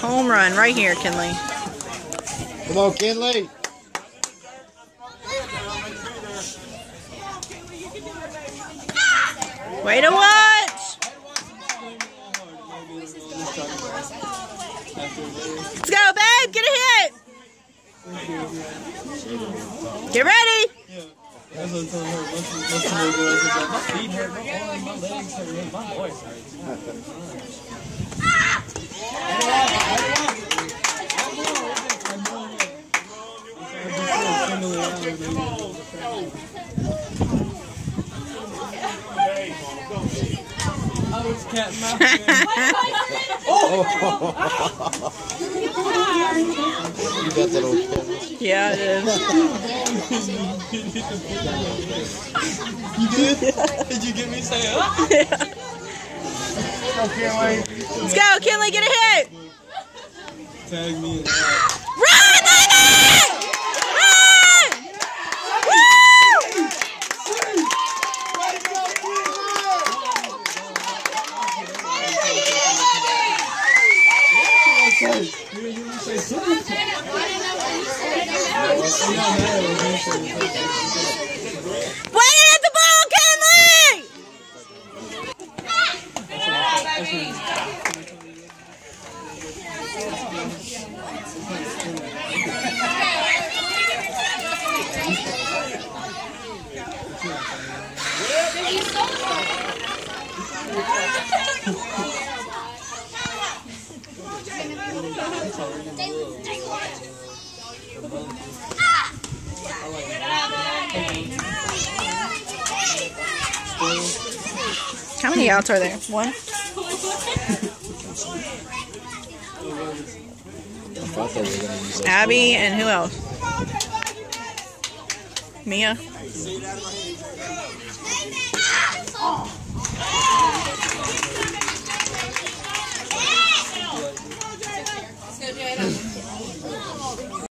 Home run right here, Kenley. Come on, Kenley. Way to watch! Let's go, babe! Get a hit! Get ready! That's legs hurt, my voice hurts. I was cat mouse. You got that old Kenley. Yeah, it is. You did? Did you get me say up? Let's go, Kenley, get a hit! Tag me He's so cool. How many outs are there? One? Abby and who else? Mia?